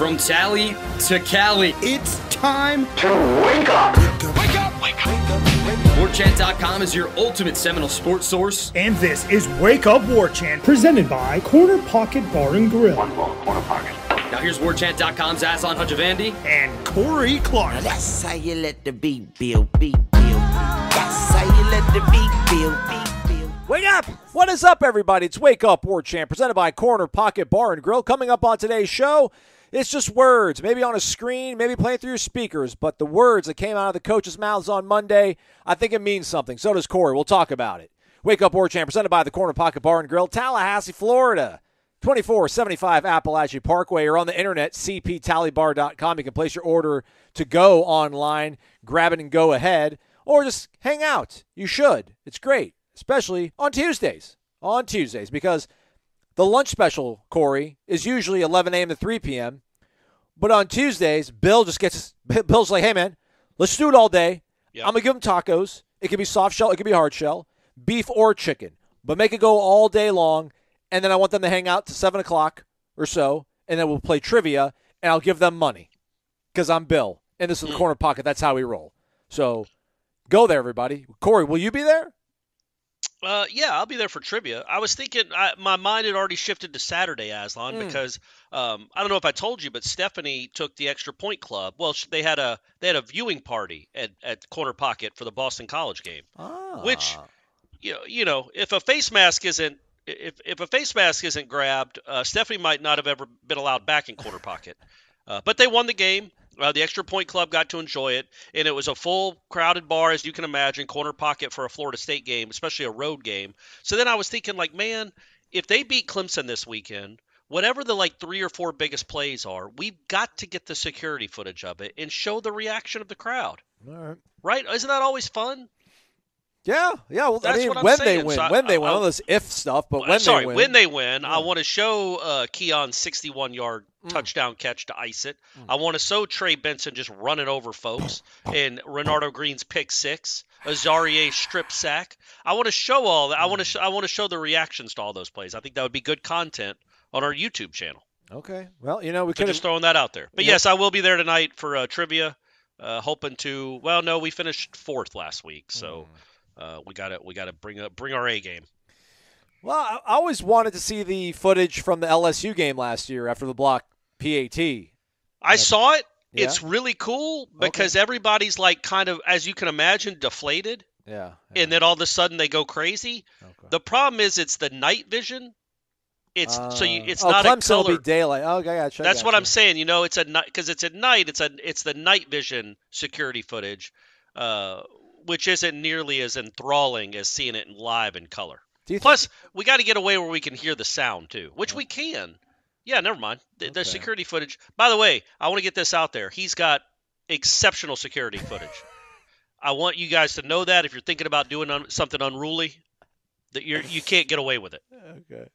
From Tally to Cali, It's time to wake up. Wake up! Wake up! WarChant.com is your ultimate Seminole sports source. And this is Wake Up War Chant, presented by Corner Pocket Bar and Grill One ball, corner pocket. Now here's WarChant.com's Aslan Hajavandi. and Corey Clark. That's how you let the beat build, beat build. That's how you let the beat build, beat build. Wake up! What is up, everybody? It's Wake Up War Chant, presented by Corner Pocket Bar and Grill. Coming up on today's show, it's just words, maybe on a screen, maybe playing through your speakers, but the words that came out of the coaches' mouths on Monday, I think it means something. So does Corey. We'll talk about it. Wake Up War Chant, presented by the Corner Pocket Bar and Grill, Tallahassee, Florida. 2475 Appalachian Parkway or on the internet, cptallybar.com. You can place your order to go online, grab it and go ahead, or just hang out. You should. It's great, especially on Tuesdays. On Tuesdays, because the lunch special, Corey, is usually 11 a.m. to 3 p.m. But on Tuesdays, Bill just gets, Bill's like, hey, man, let's do it all day. Yep. I'm going to give them tacos. It could be soft shell, it could be hard shell, beef or chicken, but make it go all day long. And then I want them to hang out to 7 o'clock or so, and then we'll play trivia, and I'll give them money because I'm Bill. And this is the hmm. corner pocket. That's how we roll. So go there, everybody. Corey, will you be there? Uh, yeah, I'll be there for trivia. I was thinking, I, my mind had already shifted to Saturday, Aslan, Hmm. because um, I don't know if I told you, but Stephanie took the Extra Point Club. Well, they had a they had a viewing party at, at Corner Pocket for the Boston College game. Ah. Which, you know, you know, if a face mask isn't if if a face mask isn't grabbed, uh, Stephanie might not have ever been allowed back in Corner Pocket. Uh, but they won the game. Uh, the Extra Point Club got to enjoy it, and it was a full crowded bar, as you can imagine, corner pocket for a Florida State game, especially a road game. So then I was thinking, like, man, if they beat Clemson this weekend, whatever the like three or four biggest plays are, we've got to get the security footage of it and show the reaction of the crowd. All right. Right? Isn't that always fun? Yeah, yeah. Well, I That's mean, what I'm when they win, So I- when they I- win, I- all this if stuff, but when sorry, they win, when they win, I want to show uh, Keon's 61 yard Mm. touchdown catch to ice it. I want to show Trey Benson just running over folks and Renardo Green's pick six, Azareye'h strip sack. I want to show all that. I want to Mm. sh- I want to show the reactions to all those plays. I think that would be good content on our YouTube channel. okay. Well, you know, we So could just throwing that out there. But yes, I will be there tonight for uh, trivia. Uh, hoping to. Well, no, we finished fourth last week, so Mm. Uh, we got to we got to bring up bring our A game. Well, I always wanted to see the footage from the LSU game last year after the block PAT. I saw it. Yeah? It's really cool because everybody's like kind of, as you can imagine, deflated, Yeah. and then all of a sudden they go crazy. Okay. The problem is it's the night vision. It's so you, Uh, it's oh, not Clemson a will color. be daylight. Oh, okay, gotcha. That's what. I'm saying. You know, it's a night because it's at night. It's a it's the night vision security footage, uh, which isn't nearly as enthralling as seeing it in live in color. You think- Plus, we got to get away where we can hear the sound too, which we can. Yeah, never mind. The, the security footage. By the way, I want to get this out there. He's got exceptional security footage. I want you guys to know that if you're thinking about doing un- something unruly, that you're you can't get away with it. Okay.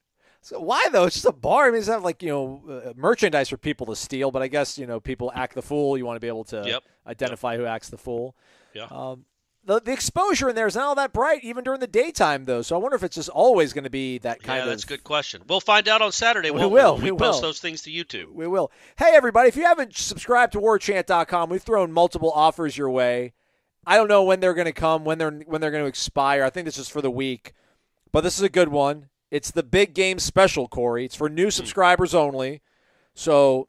So why though? It's just a bar. I mean, it's not like you know uh, merchandise for people to steal, but I guess you know people act the fool. You want to be able to Yep. identify who acts the fool. Yeah. Um, the the exposure in there is not all that bright, even during the daytime though. So I wonder if it's just always going to be that kind yeah, of. Yeah, that's a good question. We'll find out on Saturday. We will, we we post will. those things to YouTube. We will. Hey, everybody, if you haven't subscribed to warchant.com, we've thrown multiple offers your way. I don't know when they're going to come, when they're when they're going to expire. I think this is for the week, but this is a good one. It's the big game special, Corey. It's for new hmm. subscribers only. So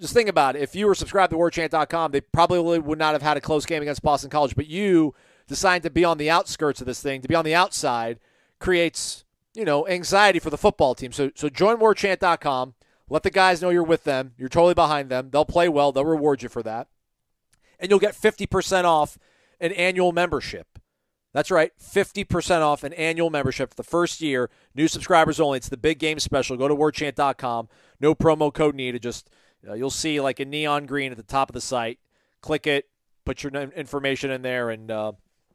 just think about it. If you were subscribed to warchant.com, they probably would not have had a close game against Boston College, but you decided to be on the outskirts of this thing, to be on the outside, creates, you know, anxiety for the football team. So so join warchant.com. Let the guys know you're with them. You're totally behind them. They'll play well. They'll reward you for that. And you'll get 50% off an annual membership. That's right, 50% off an annual membership for the first year. New subscribers only. It's the big game special. Go to warchant.com. No promo code needed. Just uh, you'll see like a neon green at the top of the site. Click it, put your information in there, and uh,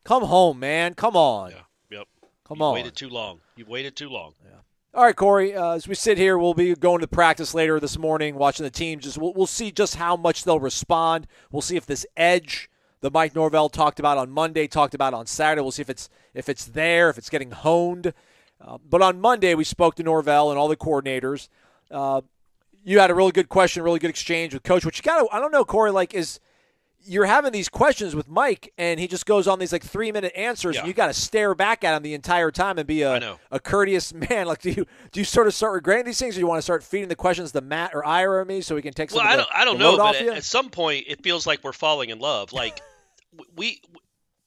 come home, man. Come on. Yeah. Yep. Come on. you on. waited too long. You've waited too long. Yeah. All right, Corey. Uh, as we sit here, we'll be going to practice later this morning, watching the team. Just we'll, we'll see just how much they'll respond. We'll see if this edge that Mike Norvell talked about on Monday, talked about on Saturday. We'll see if it's if it's there, if it's getting honed. Uh, but on Monday, we spoke to Norvell and all the coordinators. Uh, you had a really good question, really good exchange with Coach. Which you got to, I don't know, Corey, like, is you're having these questions with Mike, and he just goes on these like three minute answers, Yeah. and you got to stare back at him the entire time and be a, a courteous man. Like, do you do you sort of start regretting these things, or do you want to start feeding the questions to Matt or Ira or me so we can take some Well, I don't, I don't know, but at, at some point, it feels like we're falling in love. Like we,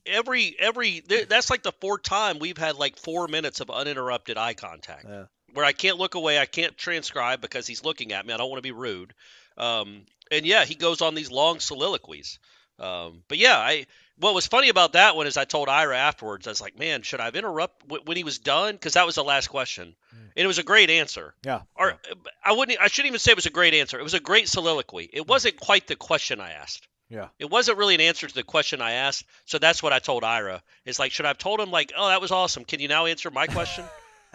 every every that's like the fourth time we've had like four minutes of uninterrupted eye contact, Yeah. where I can't look away, I can't transcribe because he's looking at me. I don't want to be rude. Um, and yeah, he goes on these long soliloquies. Um, but yeah, I what was funny about that one is I told Ira afterwards, I was like, man, should I have interrupt w- when he was done? Because that was the last question, mm. and it was a great answer. yeah. Or uh, I wouldn't. I shouldn't even say it was a great answer. It was a great soliloquy. It mm. wasn't quite the question I asked. Yeah. It wasn't really an answer to the question I asked. So that's what I told Ira. Is like, should I have told him like, oh, that was awesome. Can you now answer my question?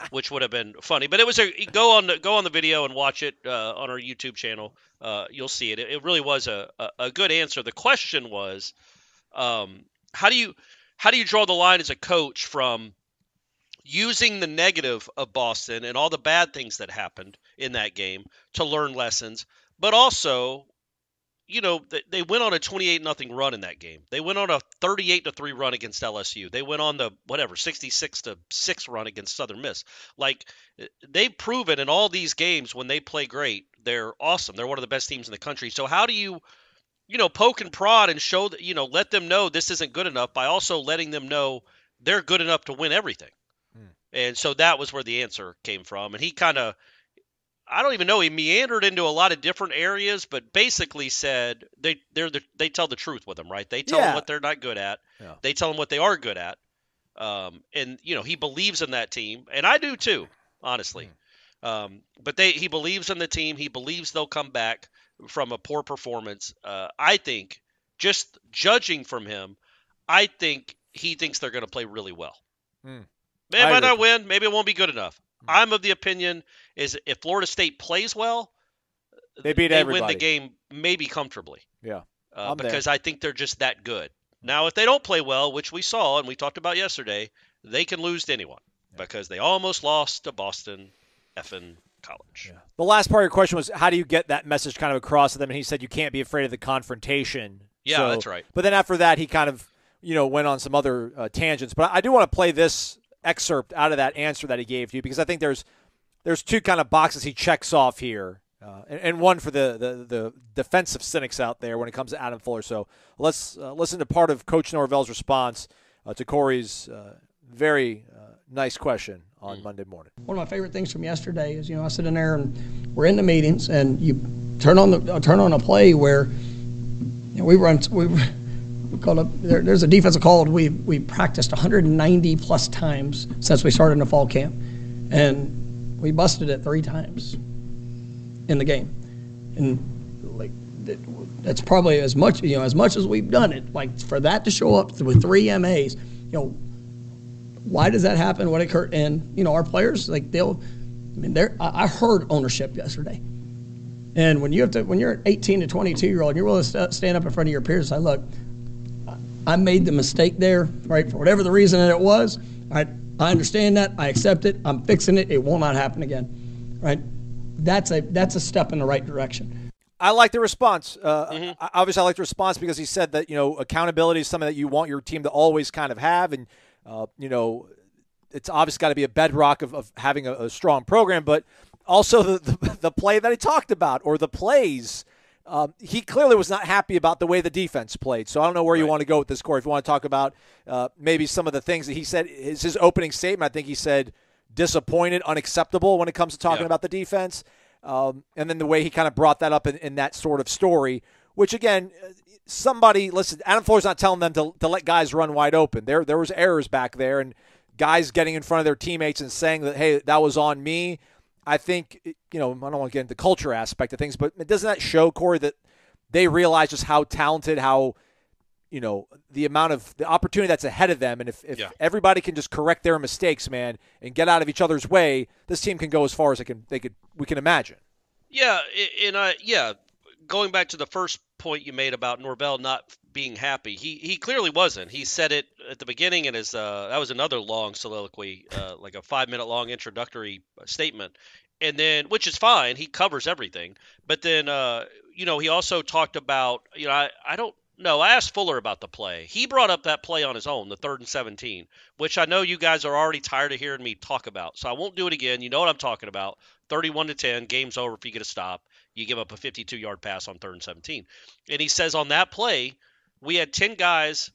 Which would have been funny. But it was a go on the go on the video and watch it uh, on our YouTube channel. Uh, you'll see it. It, really was a, a, a good answer. The question was, um, how do you how do you draw the line as a coach from using the negative of Boston and all the bad things that happened in that game to learn lessons, but also, you know, they went on a 28 nothing run in that game. They went on a 38 to 3 run against LSU. They went on the whatever 66 to 6 run against Southern Miss. Like eh, they've proven in all these games when they play great, they're awesome. They're one of the best teams in the country. So how do you you know, poke and prod and show that, you know, let them know this isn't good enough by also letting them know they're good enough to win everything. And so that was where the answer came from. And he kind of, I don't even know, he meandered into a lot of different areas, but basically said they they're the, they tell the truth with them, right? They tell Yeah. them what they're not good at. Yeah. They tell them what they are good at. Um, and you know he believes in that team, and I do too, honestly. Um, but they he believes in the team. He believes they'll come back from a poor performance. Uh, I think, just judging from him, I think he thinks they're going to play really well. They I might not win. Maybe it won't be good enough. I'm of the opinion is if Florida State plays well, They beat they everybody. win the game maybe comfortably Yeah. uh, I'm there. because I think they're just that good. Now, if they don't play well, which we saw and we talked about yesterday, they can lose to anyone because they almost lost to Boston effing college. The last part of your question was how do you get that message kind of across to them? And he said you can't be afraid of the confrontation. Yeah, So- that's right. But then after that, he kind of you know went on some other uh, tangents. But I do want to play this excerpt out of that answer that he gave to you because I think there's there's two kind of boxes he checks off here. Uh, and, and one for the, the, the defensive cynics out there when it comes to Adam Fuller. So let's uh, listen to part of Coach Norvell's response uh, to Corey's uh, very uh, nice question on Monday morning. One of my favorite things from yesterday is, you know, I sit in there and we're in the meetings, and you turn on the uh, turn on a play where you know, we run we, we call it there, there's a defensive call we we practiced 190 plus times since we started in the fall camp, and we busted it three times in the game, and like that- that's probably as much you know as much as we've done it. Like for that to show up with three MAs, you know, why does that happen? What occurred? And you know, our players like they'll. I mean, they're. I heard ownership yesterday, and when you have to, when you're an 18 to 22 year old, and you're willing to sta- stand up in front of your peers, and say, look, I- I made the mistake there, right? For whatever the reason that it was, right? I understand that. I accept it. I'm fixing it. It will not happen again, right? That's a that's a step in the right direction. I like the response. Uh, I- Obviously, I like the response because he said that you know accountability is something that you want your team to always kind of have, and uh, you know it's obviously got to be a bedrock of, of having a, a strong program, but also the, the the play that he talked about or the plays. Um, he clearly was not happy about the way the defense played. So I don't know where you want to go with this, Corey. If you want to talk about uh, maybe some of the things that he said, his, his opening statement, I think he said disappointed, unacceptable when it comes to talking Yeah. about the defense. Um, and then the way he kind of brought that up in, in that sort of story, which again, uh, somebody listen. Adam Fuller's not telling them to, to let guys run wide open. There there was errors back there, and guys getting in front of their teammates and saying that hey that was on me. I think you know I don't want to get into the culture aspect of things, but doesn't that show Corey that they realize just how talented, how you know the amount of the opportunity that's ahead of them, and if, if Yeah. everybody can just correct their mistakes, man, and get out of each other's way, this team can go as far as they can they could we can imagine. Yeah, and I yeah, going back to the first point you made about Norvell not being happy, he he clearly wasn't. He said it at the beginning in his uh, that was another long soliloquy, uh, like a five minute long introductory statement, and then which is fine. He covers everything, but then uh, you know he also talked about you know I, I don't know. I asked Fuller about the play. He brought up that play on his own, the third and 17, which I know you guys are already tired of hearing me talk about. So I won't do it again. You know what I'm talking about. 31 to 10, game's over if you get a stop. You give up a 52 yard pass on third and 17. And he says on that play, we had 10 guys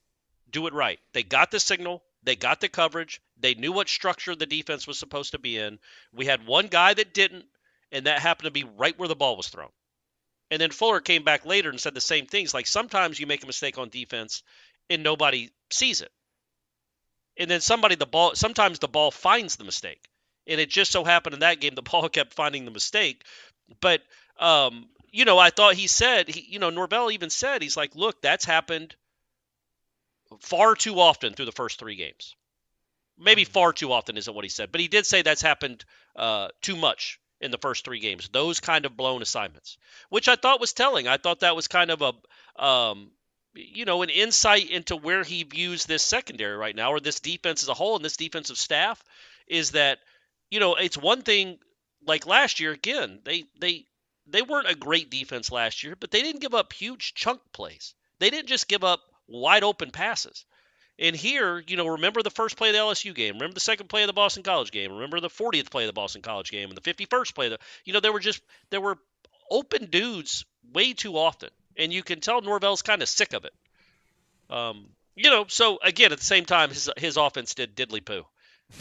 do it right. They got the signal, they got the coverage, they knew what structure the defense was supposed to be in. We had one guy that didn't, and that happened to be right where the ball was thrown. And then Fuller came back later and said the same things. Like sometimes you make a mistake on defense and nobody sees it. And then somebody the ball sometimes the ball finds the mistake. And it just so happened in that game the ball kept finding the mistake. But um, you know, I thought he said he, you know, Norvell even said he's like, look, that's happened far too often through the first three games. Maybe mm-hmm. far too often isn't what he said, but he did say that's happened uh, too much in the first three games. Those kind of blown assignments, which I thought was telling. I thought that was kind of a, um, you know, an insight into where he views this secondary right now, or this defense as a whole, and this defensive staff, is that, you know, it's one thing. Like last year, again, they they they weren't a great defense last year, but they didn't give up huge chunk plays. They didn't just give up wide open passes. And here, you know, remember the first play of the LSU game, remember the second play of the Boston College game, remember the 40th play of the Boston College game, and the 51st play of the, you know, there were just there were open dudes way too often, and you can tell Norvell's kind of sick of it. Um, you know, so again, at the same time, his his offense did diddly poo.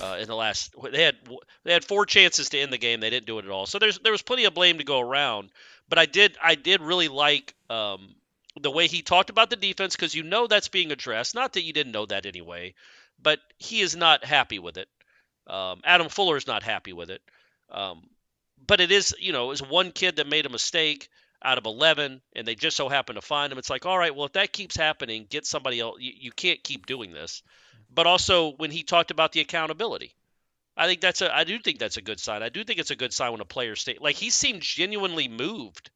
Uh, in the last, they had they had four chances to end the game. They didn't do it at all. So there's there was plenty of blame to go around. But I did I did really like um, the way he talked about the defense because you know that's being addressed. Not that you didn't know that anyway, but he is not happy with it. Um, Adam Fuller is not happy with it. Um, but it is, you know, it was one kid that made a mistake out of 11 and they just so happen to find him. It's like, all right, well, if that keeps happening, get somebody else. You, you can't keep doing this. But also when he talked about the accountability, I think that's a, I do think that's a good sign. I do think it's a good sign when a player stay, like he seemed genuinely moved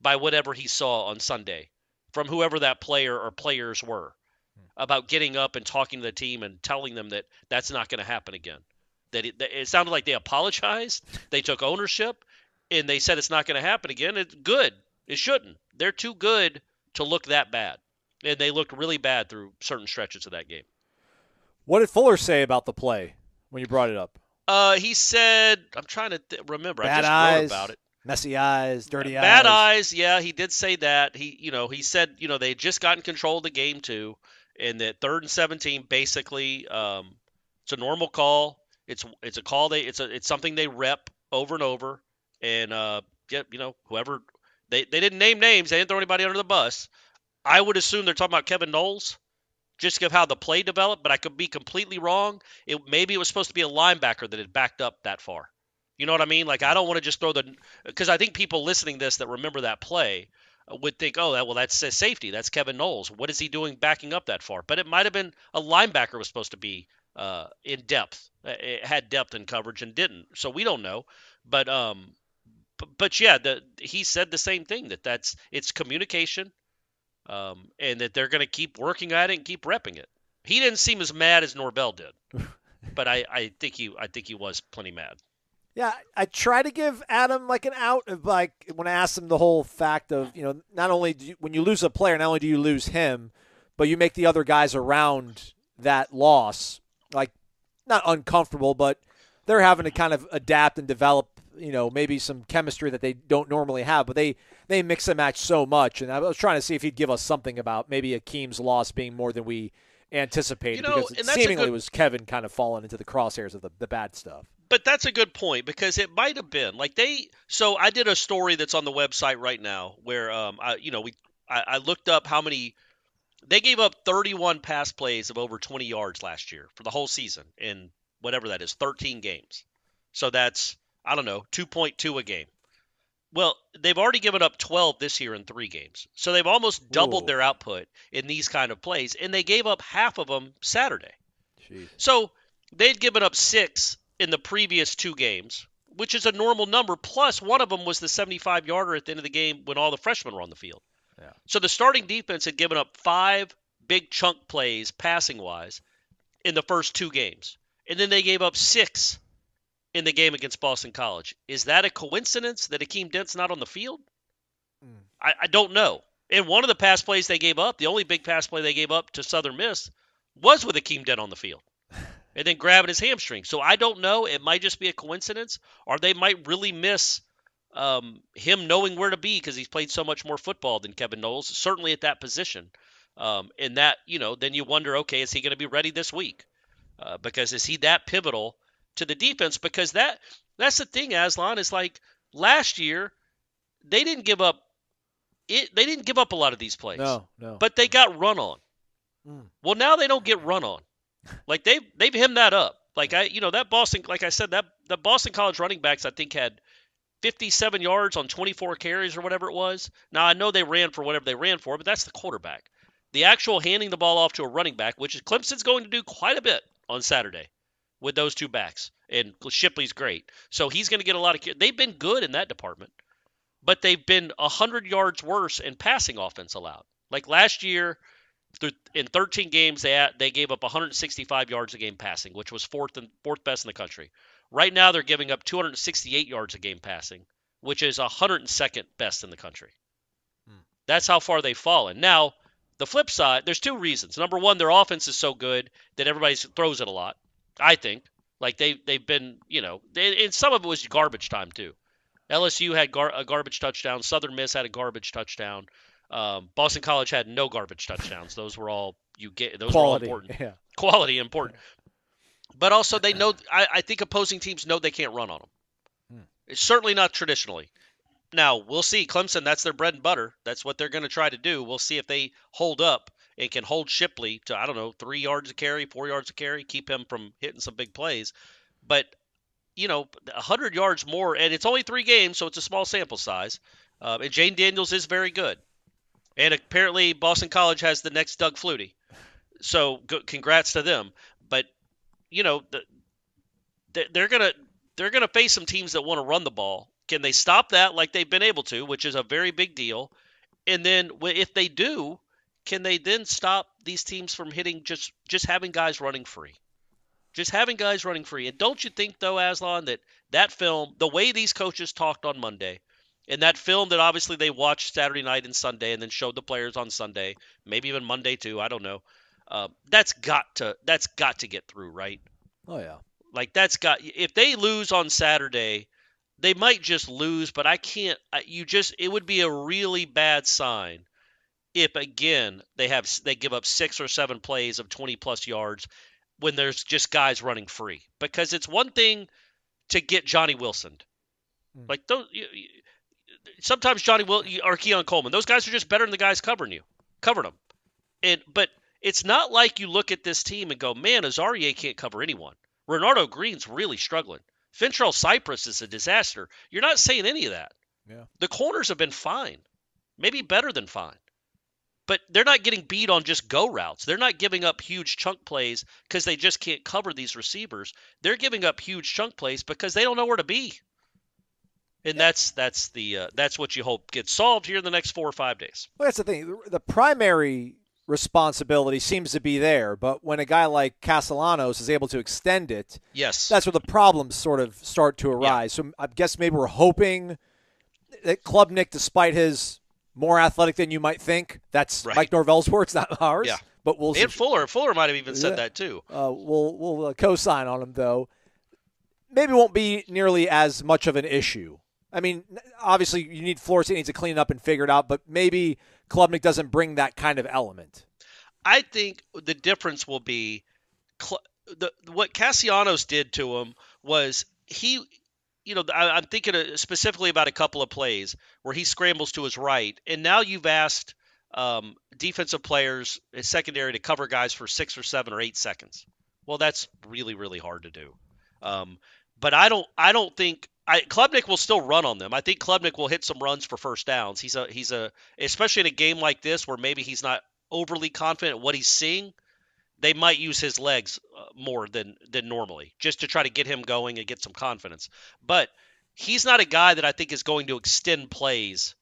by whatever he saw on Sunday from whoever that player or players were about getting up and talking to the team and telling them that that's not going to happen again. That it, it, sounded like they apologized, they took ownership, and they said it's not going to happen again. It's good. It shouldn't. They're too good to look that bad, and they looked really bad through certain stretches of that game. What did Fuller say about the play when you brought it up? Uh, he said, "I'm trying to th- remember. Bad I just eyes. wrote about it. Messy eyes, dirty eyes. Bad eyes. Yeah, he did say that. He, you know, he said, you know, they just gotten control of the game too, and that third and 17 basically, um, it's a normal call. It's it's a call they it's a it's something they rep over and over, and uh, yeah, you know, whoever they they didn't name names, they didn't throw anybody under the bus. I would assume they're talking about Kevin Knowles, just of how the play developed, but I could be completely wrong. It maybe it was supposed to be a linebacker that had backed up that far. You know what I mean? Like I don't want to just throw the because I think people listening to this that remember that play uh, would think, oh, that well, that's a safety. That's Kevin Knowles. What is he doing backing up that far? But it might have been a linebacker was supposed to be uh, in depth, uh, it had depth and coverage and didn't. So we don't know. But um, but, but yeah, the, he said the same thing that that's it's communication, um, and that they're going to keep working at it and keep repping it. He didn't seem as mad as Norvell did, but I, I think he I think he was plenty mad. Yeah, I try to give Adam like an out of like when I asked him the whole fact of you know not only you, when you lose a player, not only do you lose him, but you make the other guys around that loss like not uncomfortable, but they're having to kind of adapt and develop you know maybe some chemistry that they don't normally have, but they they mix and match so much. And I was trying to see if he'd give us something about maybe Akeem's loss being more than we anticipated you know, because it seemingly good... was Kevin kind of falling into the crosshairs of the, the bad stuff but that's a good point because it might have been like they. So I did a story that's on the website right now where um I you know we I, I looked up how many they gave up 31 pass plays of over 20 yards last year for the whole season in whatever that is 13 games. So that's I don't know 2.2 a game. Well, they've already given up 12 this year in three games. So they've almost doubled Ooh. their output in these kind of plays, and they gave up half of them Saturday. Jeez. So they'd given up six in the previous two games, which is a normal number. Plus, one of them was the 75 yarder at the end of the game when all the freshmen were on the field. Yeah. So the starting defense had given up five big chunk plays passing wise in the first two games. And then they gave up six in the game against Boston College. Is that a coincidence that Akeem Dent's not on the field? I, I don't know. And one of the pass plays they gave up, the only big pass play they gave up to Southern Miss, was with Akeem Dent on the field. And then grabbing his hamstring. So I don't know. It might just be a coincidence, or they might really miss um, him knowing where to be because he's played so much more football than Kevin Knowles, certainly at that position. Um, and that, you know, then you wonder, okay, is he going to be ready this week? Uh, because is he that pivotal to the defense? Because that that's the thing, Aslan, is like last year they didn't give up it. They didn't give up a lot of these plays. No, no. But they got run on. Mm. Well, now they don't get run on. Like they've they've hemmed that up. Like I, you know, that Boston, like I said, that the Boston College running backs, I think had 57 yards on 24 carries or whatever it was. Now I know they ran for whatever they ran for, but that's the quarterback. The actual handing the ball off to a running back, which is Clemson's going to do quite a bit on Saturday with those two backs, and Shipley's great, so he's going to get a lot of. They've been good in that department, but they've been hundred yards worse in passing offense allowed. Like last year, in 13 games, they they gave up 165 yards a game passing, which was fourth and fourth best in the country. Right now, they're giving up 268 yards a game passing, which is 102nd best in the country. Hmm. That's how far they've fallen. Now, the flip side, there's two reasons. Number one, their offense is so good that everybody throws it a lot. I think, like they they've been, you know, they, and some of it was garbage time too. LSU had gar- a garbage touchdown. Southern Miss had a garbage touchdown. Um, Boston College had no garbage touchdowns. Those were all you get. Those Quality, were all important. Yeah. Quality important. But also, they know. I, I, think opposing teams know they can't run on them. Hmm. It's certainly not traditionally. Now we'll see. Clemson, that's their bread and butter. That's what they're going to try to do. We'll see if they hold up and can hold Shipley to I don't know three yards of carry, four yards of carry, keep him from hitting some big plays. But you know, 100 yards more, and it's only three games, so it's a small sample size. Uh, and Jayden Daniels is very good. And apparently, Boston College has the next Doug Flutie. So, congrats to them. But you know, the, they're gonna they're gonna face some teams that want to run the ball. Can they stop that like they've been able to, which is a very big deal? And then if they do, can they then stop these teams from hitting just just having guys running free? Just having guys running free. And don't you think though, Aslan, that that film, the way these coaches talked on Monday, and that film that obviously they watched Saturday night and Sunday, and then showed the players on Sunday, maybe even Monday too. I don't know. Uh, that's got to that's got to get through, right? Oh yeah. Like that's got if they lose on Saturday, they might just lose, but I can't. You just it would be a really bad sign if again they have they give up six or seven plays of 20 plus yards when there's just guys running free. Because it's one thing to get Johnny Wilson. Hmm. like those sometimes Johnny Will or Keon Coleman those guys are just better than the guys covering you covering them and but it's not like you look at this team and go man Azareye'h can't cover anyone. Renardo Green's really struggling. Fentrell Cypress is a disaster. You're not saying any of that. Yeah. The corners have been fine maybe better than fine but they're not getting beat on just go routes. They're not giving up huge chunk plays because they just can't cover these receivers. They're giving up huge chunk plays because they don't know where to be. And that's that's the uh, that's what you hope gets solved here in the next four or five days. Well, that's the thing. The primary responsibility seems to be there, but when a guy like Castellanos is able to extend it, yes, that's where the problems sort of start to arise. Yeah. So I guess maybe we're hoping that Klubnik, despite his more athletic than you might think. That's right. Mike Norvell's words, not ours. Yeah. But we'll and see. Fuller. Fuller might have even said yeah. that too. Uh, we'll we'll uh, co-sign on him though. Maybe won't be nearly as much of an issue. I mean, obviously you need Flores needs to clean it up and figure it out, but maybe Klubnik doesn't bring that kind of element. I think the difference will be the, what Castellanos did to him was he you know, I, am thinking specifically about a couple of plays where he scrambles to his right, and now you've asked um, defensive players, his secondary, to cover guys for six or seven or eight seconds. Well, that's really, really hard to do. Um, but I don't, I don't think I, Klubnik will still run on them. I think Klubnik will hit some runs for first downs. He's a, he's a, especially in a game like this where maybe he's not overly confident what he's seeing they might use his legs uh, more than than normally just to try to get him going and get some confidence. But he's not a guy that I think is going to extend plays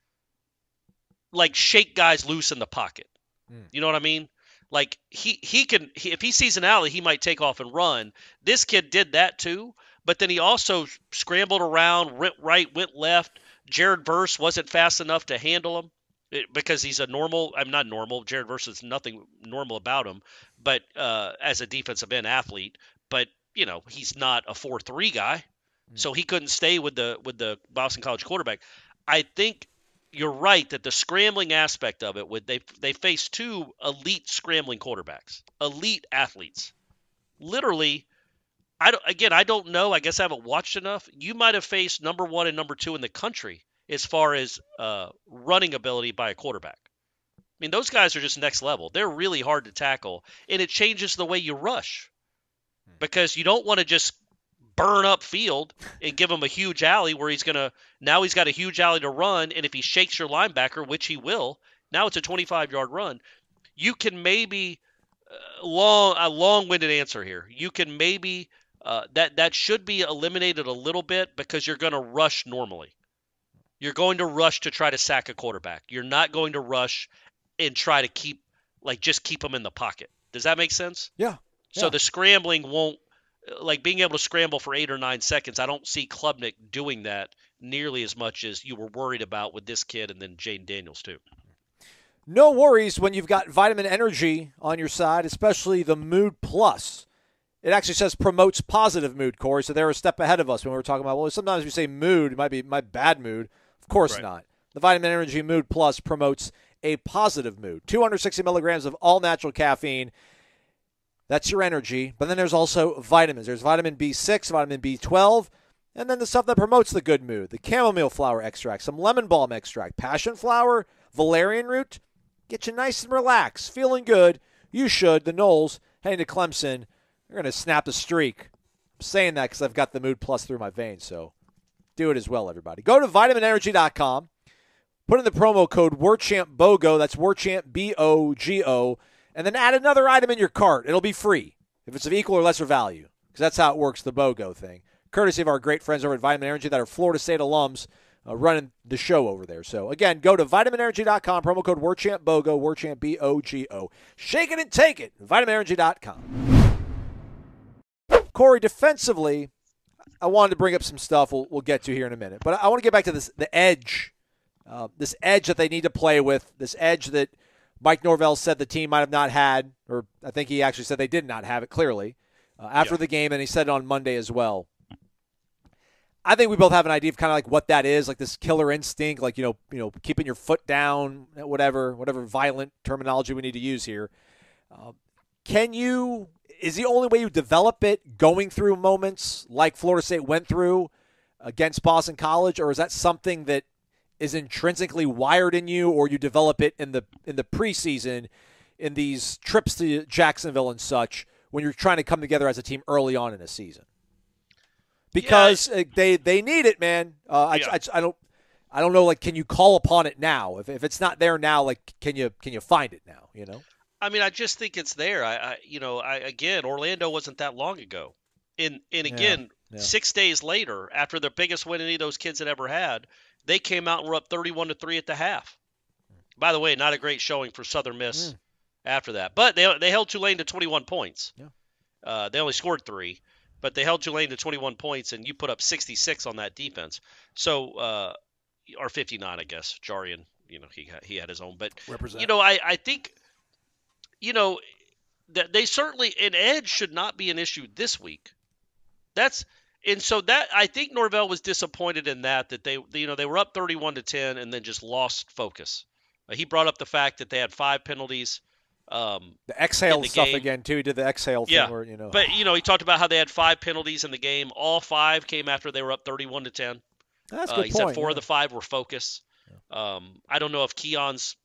like shake guys loose in the pocket. Mm. You know what I mean? Like he he can he, if he sees an alley, he might take off and run. This kid did that too, but then he also scrambled around, went right, went left. Jared Verse wasn't fast enough to handle him it, because he's a normal. I'm not normal. Jared versus nothing normal about him, but uh, as a defensive end athlete, but you know he's not a four three guy, so he couldn't stay with the with the Boston College quarterback. I think you're right that the scrambling aspect of it would they they face two elite scrambling quarterbacks, elite athletes. Literally, I don't, again I don't know. I guess I haven't watched enough. You might have faced number one and number two in the country as far as uh, running ability by a quarterback. I mean, those guys are just next level. They're really hard to tackle, and it changes the way you rush because you don't want to just burn up field and give him a huge alley where he's going to now he's got a huge alley to run and if he shakes your linebacker which he will now it's a 25 yard run you can maybe uh, long a long-winded answer here you can maybe uh, that that should be eliminated a little bit because you're going to rush normally you're going to rush to try to sack a quarterback you're not going to rush and try to keep like just keep him in the pocket does that make sense Yeah. so Yeah. the scrambling won't like being able to scramble for eight or nine seconds. I don't see Klubnik doing that nearly as much as you were worried about with this kid and then Jayden Daniels too. No worries when you've got vitamin energy on your side, especially the Mood Plus. It actually says promotes positive mood, Corey. So they're a step ahead of us when we were talking about. Well, sometimes we say mood, it might be my bad mood. Course Right. not. The Vitamin Energy Mood Plus promotes a positive mood. 260 milligrams of all natural caffeine. That's your energy. But then there's also vitamins. There's vitamin B6, vitamin B12, and then the stuff that promotes the good mood the chamomile flower extract, some lemon balm extract, passion flower, valerian root. Get you nice and relaxed, feeling good. You should. The Noles heading to Clemson. They're going to snap the streak. I'm saying that because I've got the Mood Plus through my veins. So do it as well, everybody. Go to vitaminenergy.com. Put in the promo code WarChantBOGO. That's WarChant, B O G O. And then add another item in your cart. It'll be free if it's of equal or lesser value because that's how it works, the BOGO thing. Courtesy of our great friends over at Vitamin Energy that are Florida State alums uh, running the show over there. So, again, go to vitaminenergy.com, promo code WarChantBOGO, WarChant, B O G O. Shake it and take it. VitaminEnergy.com. Corey, defensively, I wanted to bring up some stuff we'll, we'll get to here in a minute. But I want to get back to this the edge, uh, this edge that they need to play with, this edge that Mike Norvell said the team might have not had, or I think he actually said they did not have it clearly uh, after Yeah. the game, and he said it on Monday as well. I think we both have an idea of kind of like what that is, like this killer instinct, like you know, you know, keeping your foot down, whatever, whatever violent terminology we need to use here. Uh, can you? Is the only way you develop it going through moments like Florida State went through against Boston College, or is that something that is intrinsically wired in you, or you develop it in the in the preseason, in these trips to Jacksonville and such, when you're trying to come together as a team early on in a season? Because uh, they they need it, man. Uh, I, Yeah. I, I don't I don't know. Like, can you call upon it now? If, if it's not there now, like, can you can you find it now? You know. I mean, I just think it's there. I, I you know, I again, Orlando wasn't that long ago. And and again, yeah. six days later, after the biggest win any of those kids had ever had, they came out and were up thirty-one to three at the half. By the way, not a great showing for Southern Miss after that, but they they held Tulane to twenty-one points. Yeah. Uh, they only scored three, but they held Tulane to twenty-one points, and you put up sixty-six on that defense. So, uh, or fifty-nine, I guess. Jarian, you know, he he had his own, but Represent. you know, I I think, you know, that they certainly an edge should not be an issue this week. That's and so that I think Norvell was disappointed in that that they you know they were up 31 to 10 and then just lost focus. Uh, he brought up the fact that they had five penalties. Um, The exhale the stuff game. again too. He did the exhale yeah, thing where you know. but you know he talked about how they had five penalties in the game. All five came after they were up 31 to 10. that's a Uh, good he point. said four yeah. of the five were focus. Um, I don't know if Keon's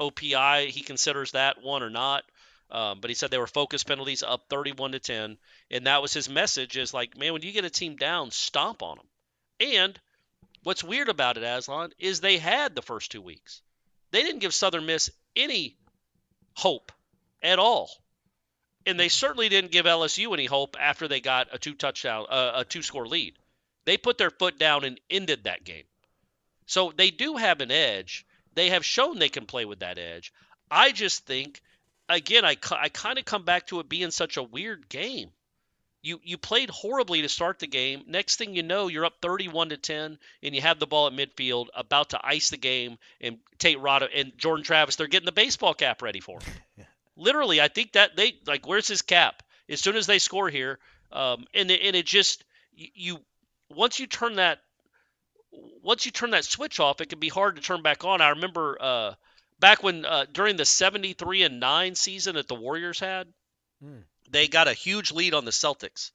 OPI he considers that one or not. Um, but he said they were focus penalties up 31 to 10, and that was his message: is like, man, when you get a team down, stomp on them. And what's weird about it, Aslan, is they had the first two weeks. They didn't give Southern Miss any hope at all, and they certainly didn't give LSU any hope after they got a two touchdown, uh, a two score lead. They put their foot down and ended that game. So they do have an edge. They have shown they can play with that edge. I just think again, I, I kind of come back to it being such a weird game. You you played horribly to start the game. Next thing you know, you're up 31 to 10, and you have the ball at midfield, about to ice the game, and Tate Rada and Jordan Travis. They're getting the baseball cap ready for him. Literally, I think that they like where's his cap? As soon as they score here, um, and it, and it just you once you turn that once you turn that switch off, it can be hard to turn back on. I remember uh, back when uh, during the 73 and 9 season that the Warriors had, Hmm. they got a huge lead on the Celtics.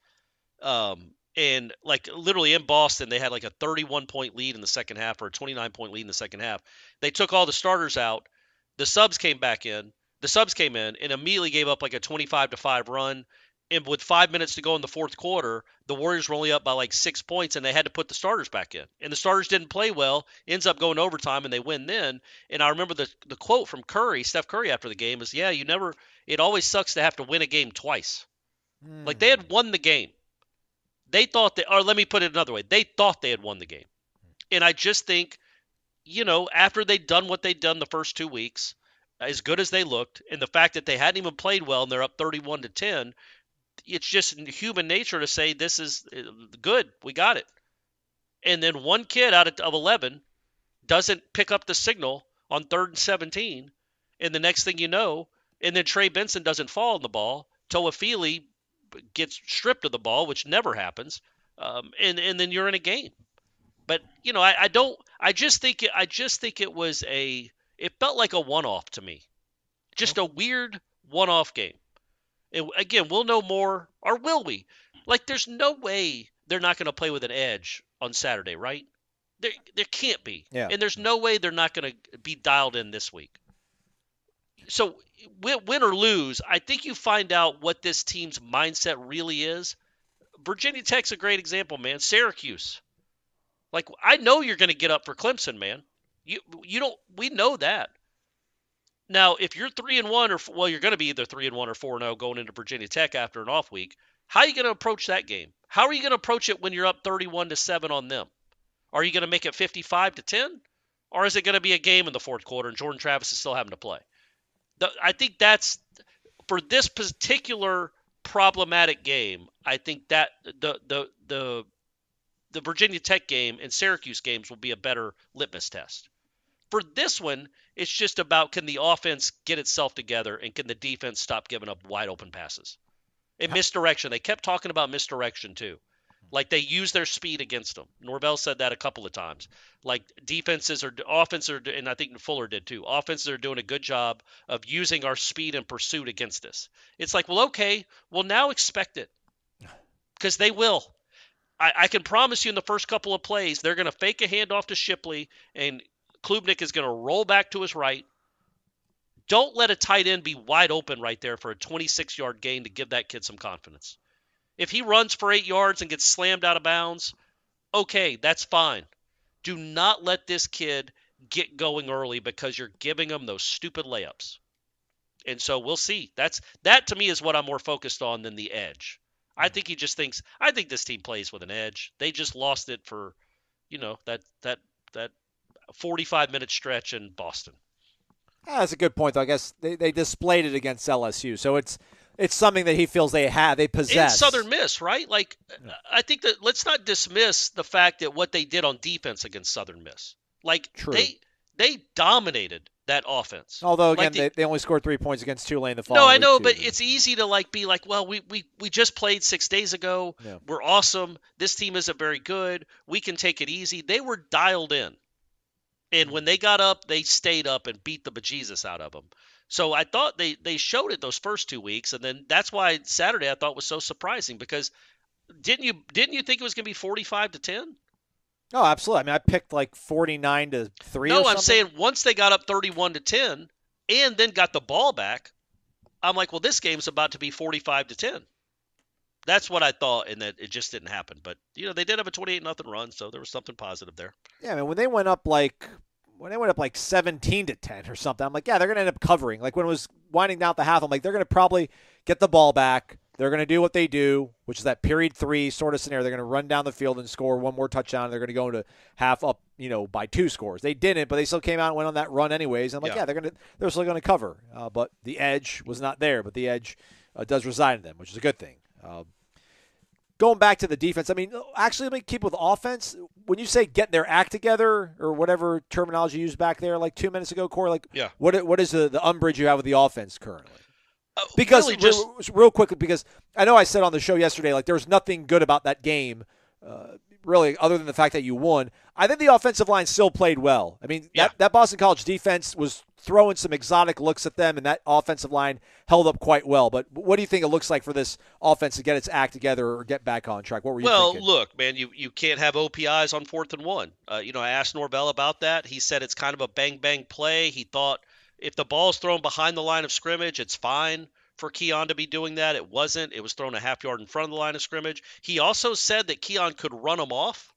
Um, and like literally in Boston, they had like a 31 point lead in the second half or a 29 point lead in the second half. They took all the starters out. The subs came back in. The subs came in and immediately gave up like a 25 to 5 run. And with five minutes to go in the fourth quarter, the Warriors were only up by like six points and they had to put the starters back in. And the starters didn't play well, ends up going overtime and they win then. And I remember the, the quote from Curry, Steph Curry after the game is, Yeah, you never, it always sucks to have to win a game twice. Hmm. Like they had won the game. They thought that, or let me put it another way, they thought they had won the game. And I just think, you know, after they'd done what they'd done the first two weeks, as good as they looked, and the fact that they hadn't even played well and they're up 31 to 10, it's just human nature to say this is uh, good, we got it. And then one kid out of 11 doesn't pick up the signal on third and 17, and the next thing you know, and then Trey Benson doesn't fall on the ball. Toafili gets stripped of the ball, which never happens, um, and and then you're in a game. But you know, I, I don't. I just think it, I just think it was a. It felt like a one-off to me, just a weird one-off game. And again, we'll know more, or will we? Like, there's no way they're not going to play with an edge on Saturday, right? There, there can't be. Yeah. And there's no way they're not going to be dialed in this week. So, win, win or lose, I think you find out what this team's mindset really is. Virginia Tech's a great example, man. Syracuse. Like, I know you're going to get up for Clemson, man. You you don't. We know that. Now, if you're three and one, or well, you're going to be either three and one or four and zero going into Virginia Tech after an off week. How are you going to approach that game? How are you going to approach it when you're up 31 to seven on them? Are you going to make it 55 to 10, or is it going to be a game in the fourth quarter and Jordan Travis is still having to play? The, I think that's for this particular problematic game. I think that the the the the Virginia Tech game and Syracuse games will be a better litmus test. For this one, it's just about can the offense get itself together and can the defense stop giving up wide open passes? And misdirection. They kept talking about misdirection too. Like they use their speed against them. Norvell said that a couple of times. Like defenses or offenses are, and I think Fuller did too. Offenses are doing a good job of using our speed and pursuit against us. It's like, well, okay, well now expect it, because they will. I, I can promise you in the first couple of plays, they're going to fake a handoff to Shipley, and Klubnik is going to roll back to his right. Don't let a tight end be wide open right there for a 26 yard gain to give that kid some confidence. If he runs for eight yards and gets slammed out of bounds, okay, that's fine. Do not let this kid get going early because you're giving him those stupid layups. And so we'll see. That's that to me is what I'm more focused on than the edge. I hmm. think he just thinks I think this team plays with an edge. They just lost it for, you know, that that that 45 minute stretch in Boston. Ah, that's a good point, though. I guess they, they displayed it against LSU, so it's it's something that he feels they have, they possess. In Southern Miss, right? Like, I think that let's not dismiss the fact that what they did on defense against Southern Miss. Like, True. they they dominated that offense. Although again, Like the- they, they only scored three points against Tulane the following. No, I know, but too. it's easy to like be like, well, we we we just played six days ago. Yeah. We're awesome. This team isn't very good. We can take it easy. They were dialed in, and when they got up, they stayed up and beat the bejesus out of them. So I thought they they showed it those first two weeks, and then that's why Saturday I thought was so surprising because didn't you didn't you think it was going to be forty five to ten? Oh, absolutely. I mean, I picked like forty-nine to three. No, I'm saying once they got up 31 to 10 and then got the ball back, I'm like, well, this game's about to be 45 to 10. That's what I thought, and that it just didn't happen. But you know, they did have a 28 nothing run, so there was something positive there. Yeah, I mean, when they went up like when they went up like seventeen to ten or something, I'm like, yeah, they're gonna end up covering. Like when it was winding down the half, I'm like, they're gonna probably get the ball back, They're going to do what they do, which is that period three sort of scenario. They're going to run down the field and score one more touchdown. And they're going to go into half up, you know, by two scores. They didn't, but they still came out and went on that run anyways. I'm like, yeah, Yeah. they're going to they're still going to cover. Uh, but the edge was not there. But the edge uh, does reside in them, which is a good thing. Um, going back to the defense, I mean, actually, let me keep with offense. When you say get their act together or whatever terminology you used back there, like two minutes ago, Corey, like, Yeah. what what is the, the umbrage you have with the offense currently? Uh, Because really real, just real quickly, because I know I said on the show yesterday, like there was nothing good about that game, uh, really, other than the fact that you won. I think the offensive line still played well. I mean, Yeah. that, that Boston College defense was throwing some exotic looks at them, and that offensive line held up quite well. But what do you think it looks like for this offense to get its act together or get back on track? What were you well, thinking? look, man, you, you can't have OPIs on fourth and one. Uh, you know, I asked Norvell about that. He said it's kind of a bang bang play. He thought if the ball's thrown behind the line of scrimmage, it's fine for Keon to be doing that. It wasn't. It was thrown a half yard in front of the line of scrimmage. He also said that Keon could run him off.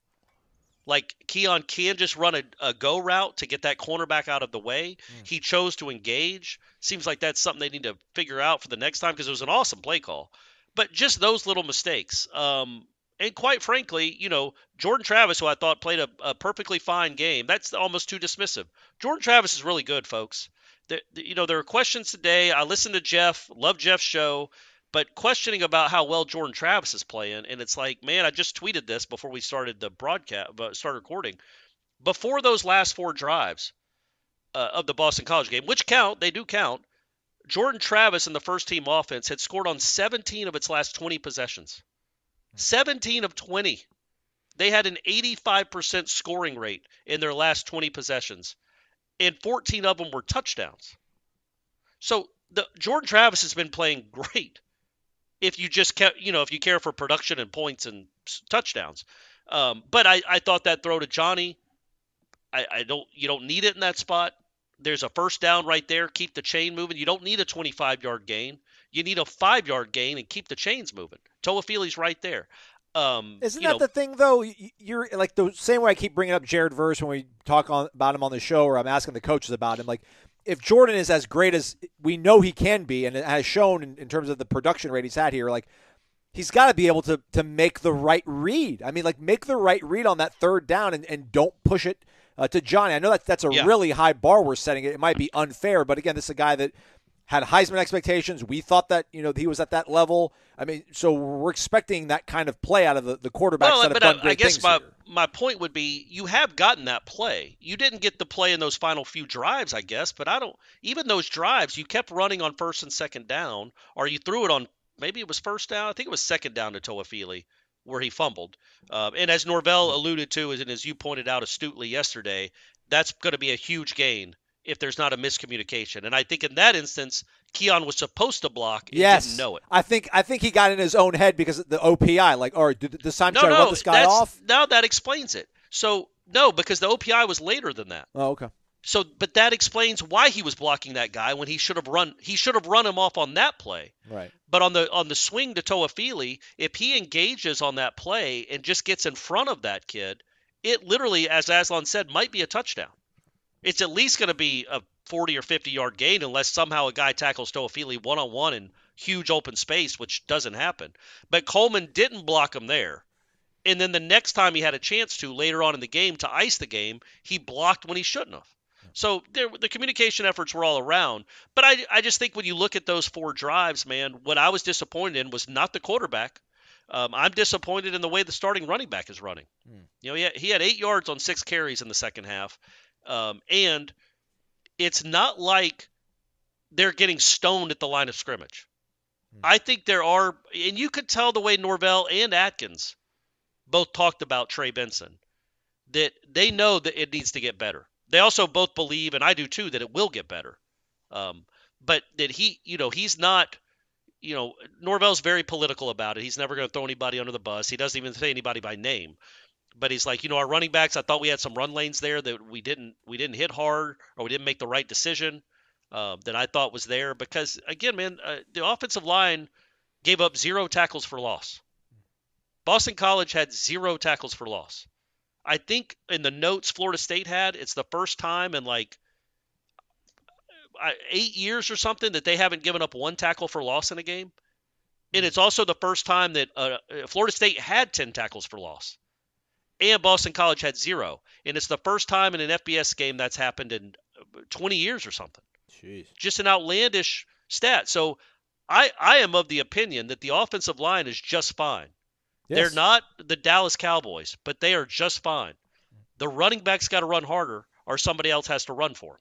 Like Keon can just run a, a go route to get that cornerback out of the way. He chose to engage. Seems like that's something they need to figure out for the next time because it was an awesome play call. But just those little mistakes. Um, and quite frankly, you know, Jordan Travis, who I thought played a, a perfectly fine game, that's almost too dismissive. Jordan Travis is really good, folks. There, you know, there are questions today. I listened to Jeff, love Jeff's show, but questioning about how well Jordan Travis is playing, and it's like, man, I just tweeted this before we started the broadcast, uh, started recording. Before those last four drives uh, of the Boston College game, which count, they do count. Jordan Travis in the first team offense had scored on 17 of its last 20 possessions. 17 of 20. They had an 85% scoring rate in their last 20 possessions, and 14 of them were touchdowns. So the Jordan Travis has been playing great. If you just kept, you know, if you care for production and points and touchdowns, um, but I, I thought that throw to Johnny, I, I don't, you don't need it in that spot. There's a first down right there. Keep the chain moving. You don't need a 25 yard gain. You need a five yard gain and keep the chains moving. Toafili's right there. Um, Isn't that know, the thing, though? You're like the same way I keep bringing up Jared Verse when we talk on, about him on the show, or I'm asking the coaches about him. Like, if Jordan is as great as we know he can be, and it has shown in, in terms of the production rate he's had here, like he's got to be able to to make the right read. I mean, like make the right read on that third down, and, and don't push it uh, to Johnny. I know that that's a Yeah. really high bar we're setting. It, it might be unfair, but again, this is a guy that had Heisman expectations. We thought that you know he was at that level. I mean, so we're expecting that kind of play out of the, the quarterbacks well, that have but done I, great I guess things my here. my point would be you have gotten that play. You didn't get the play in those final few drives, I guess, but I don't. Even those drives, you kept running on first and second down, or you threw it on maybe it was first down. I think it was second down to Toafili where he fumbled. Um, and as Norvell alluded to, and as you pointed out astutely yesterday, that's going to be a huge gain if there's not a miscommunication. And I think in that instance, Keon was supposed to block and Yes, didn't know it. I think I think he got in his own head because of the OPI. Like, all right, th- this time No, I no, run this guy off? now that explains it. So no, because the OPI was later than that. Oh, okay. So, but that explains why he was blocking that guy when he should have run. He should have run him off on that play. Right. But on the on the swing to Toafili, if he engages on that play and just gets in front of that kid, it literally, as Aslan said, might be a touchdown. It's at least going to be a 40 or 50 yard gain unless somehow a guy tackles Toafili one on one in huge open space, which doesn't happen. But Coleman didn't block him there. And then the next time he had a chance to later on in the game to ice the game, he blocked when he shouldn't have. So there, the communication efforts were all around. But I, I just think when you look at those four drives, man, what I was disappointed in was not the quarterback. Um, I'm disappointed in the way the starting running back is running. You know, he had, he had eight yards on six carries in the second half. Um, and it's not like they're getting stoned at the line of scrimmage. I think there are, and you could tell the way Norvell and Atkins both talked about Trey Benson that they know that it needs to get better. They also both believe, and I do too, that it will get better. Um, but that he, you know, he's not, you know, Norvell's very political about it. He's never going to throw anybody under the bus. He doesn't even say anybody by name. But he's like, you know, our running backs. I thought we had some run lanes there that we didn't, we didn't hit hard, or we didn't make the right decision. Uh, that I thought was there because again, man, uh, the offensive line gave up zero tackles for loss. Boston College had zero tackles for loss. I think in the notes Florida State had, it's the first time in like uh, eight years or something that they haven't given up one tackle for loss in a game. And it's also the first time that uh, Florida State had 10 tackles for loss. And Boston College had zero. And it's the first time in an FBS game that's happened in uh, 20 years or something. Jeez. Just an outlandish stat. So I, I am of the opinion that the offensive line is just fine. Yes. They're not the Dallas Cowboys, but they are just fine. The running backs got to run harder, or somebody else has to run for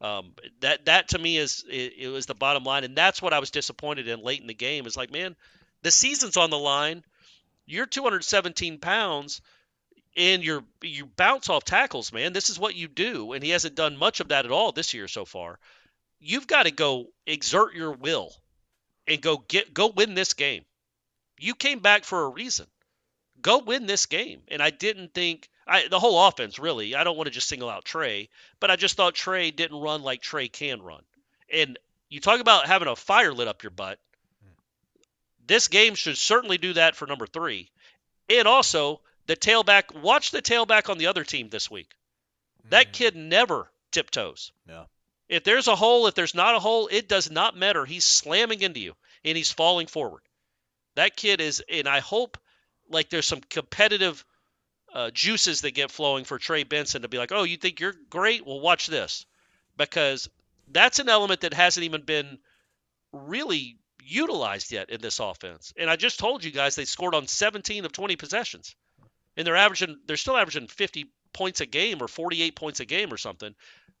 them. Um, that that to me is it, it was the bottom line, and that's what I was disappointed in late in the game. Is like, man, the season's on the line. You're 217 pounds, and you're you bounce off tackles, man. This is what you do, and he hasn't done much of that at all this year so far. You've got to go exert your will and go get go win this game. You came back for a reason. Go win this game. And I didn't think I, the whole offense really. I don't want to just single out Trey, but I just thought Trey didn't run like Trey can run. And you talk about having a fire lit up your butt. Hmm. This game should certainly do that for number three. And also the tailback. Watch the tailback on the other team this week. That kid never tiptoes. No. If there's a hole, if there's not a hole, it does not matter. He's slamming into you and he's falling forward. That kid is, and I hope like there's some competitive uh, juices that get flowing for Trey Benson to be like, oh, you think you're great? Well, watch this. Because that's an element that hasn't even been really utilized yet in this offense. And I just told you guys they scored on 17 of 20 possessions. And they're averaging, they're still averaging 50 points a game or 48 points a game or something.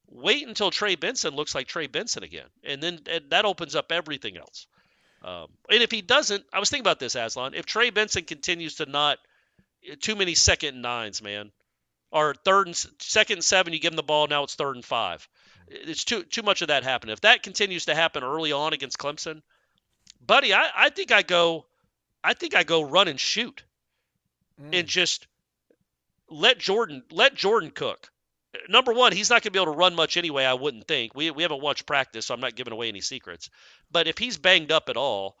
Wait until Trey Benson looks like Trey Benson again. And then and that opens up everything else. Um, and if he doesn't, I was thinking about this, Aslan. If Trey Benson continues to not too many second nines, man, or third and second and seven, you give him the ball. Now it's third and five. It's too too much of that happening. If that continues to happen early on against Clemson, buddy, I, I think I go, I think I go run and shoot, and mm. just let Jordan let Jordan cook. Number one, he's not going to be able to run much anyway. I wouldn't think. We we haven't watched practice, so I'm not giving away any secrets. But if he's banged up at all,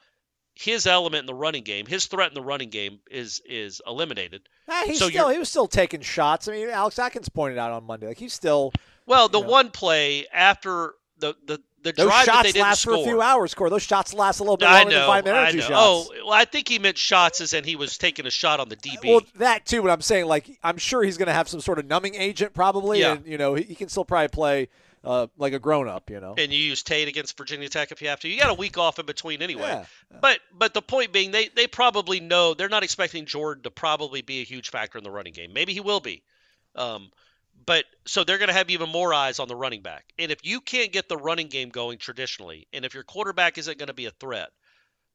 his element in the running game, his threat in the running game is is eliminated. Nah, he's So still he was still taking shots. I mean, Alex Atkins pointed out on Monday, like he's still Well, the Yeah. one play after the the the those drive that shots they didn't last score. for a few hours. Core those shots last a little bit I longer know. than five energy know. shots. Oh, well, I think he meant shots as in he was taking a shot on the DB. Well, that too, but I'm saying like I'm sure he's going to have some sort of numbing agent probably, Yeah. and you know he, he can still probably play uh, like a grown up. You know, and you use Tate against Virginia Tech if you have to. You got a week off in between anyway. Yeah. But but the point being, they they probably know they're not expecting Jordan to probably be a huge factor in the running game. Maybe he will be. Um, but so they're going to have even more eyes on the running back. And if you can't get the running game going traditionally, and if your quarterback isn't going to be a threat,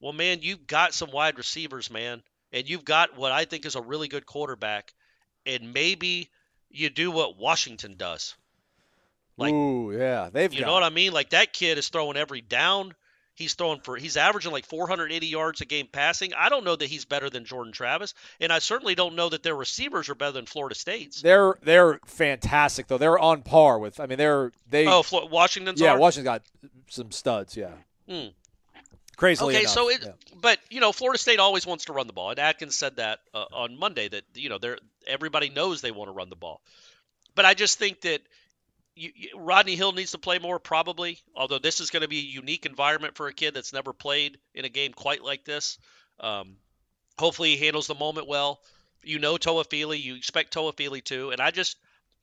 well, man, you've got some wide receivers, man, and you've got what I think is a really good quarterback, and maybe you do what Washington does. Like Ooh, yeah, they've you know what I mean? Like that kid is throwing every down. He's throwing for he's averaging like 480 yards a game passing. I don't know that he's better than Jordan Travis, and I certainly don't know that their receivers are better than Florida State's. They're they're fantastic though. They're on par with. I mean, they're they. Oh, Flo- Washington's yeah, are? Washington's got some studs. Yeah, Hmm. crazily Okay, enough. so it, yeah. but you know, Florida State always wants to run the ball, and Atkins said that uh, on Monday that you know they're everybody knows they want to run the ball, but I just think that you, you, Rodney Hill needs to play more probably. Although this is going to be a unique environment for a kid that's never played in a game quite like this. Um, hopefully, he handles the moment well. You know Toafili, you expect Toafili to, and I just